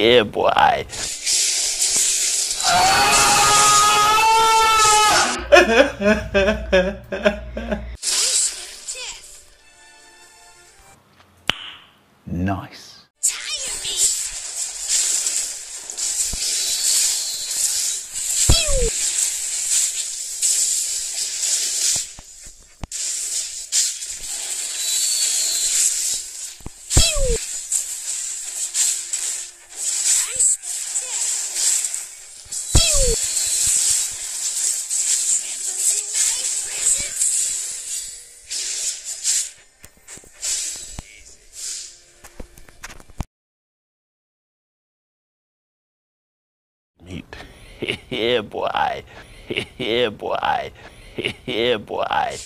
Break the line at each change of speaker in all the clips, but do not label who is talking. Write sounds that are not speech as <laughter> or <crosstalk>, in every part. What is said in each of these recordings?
yeah, boy. <laughs> nice. <laughs> yeah, boy. <laughs> yeah, boy. <laughs> yeah, boy.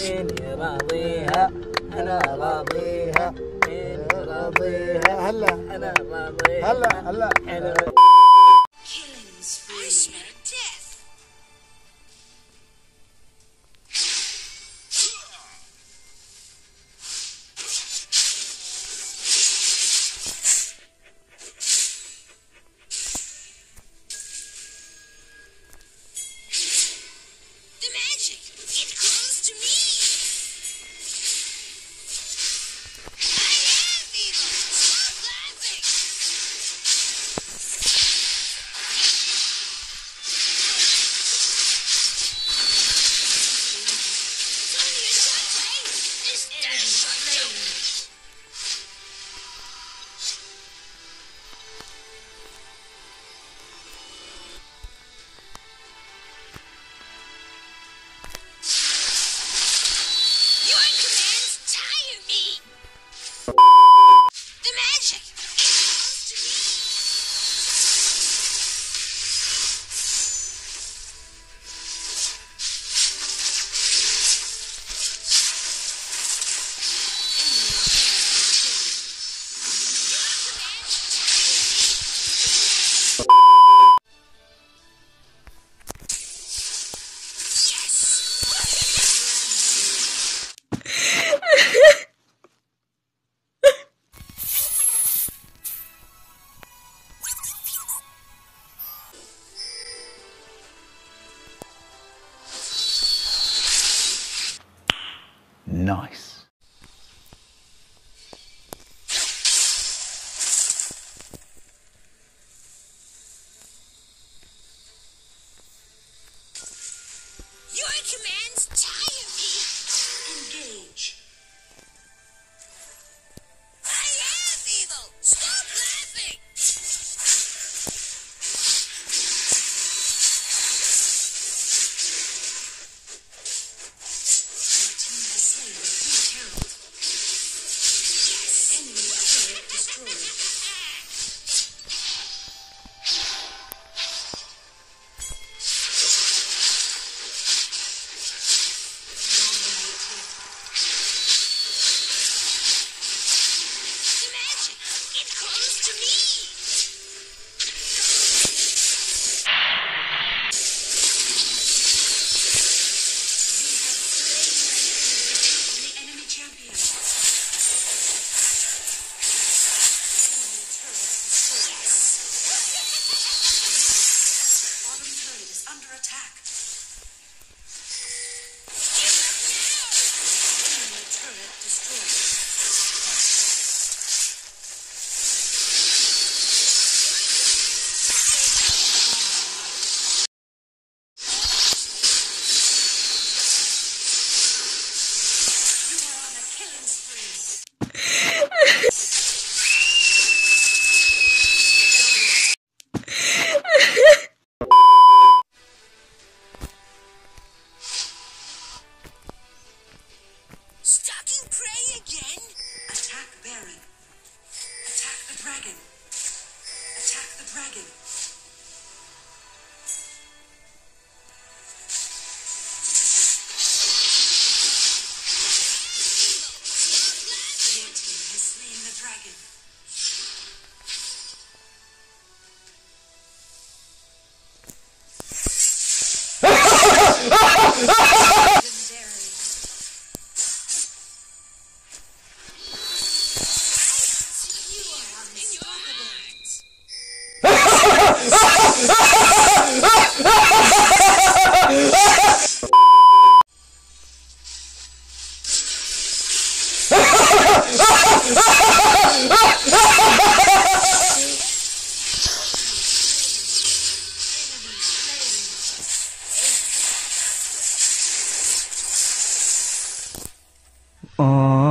إني راضيها أنا راضيها راضيها هلا أنا راضيها. هلا هلا.
أنا
nice.
dragon. Oh.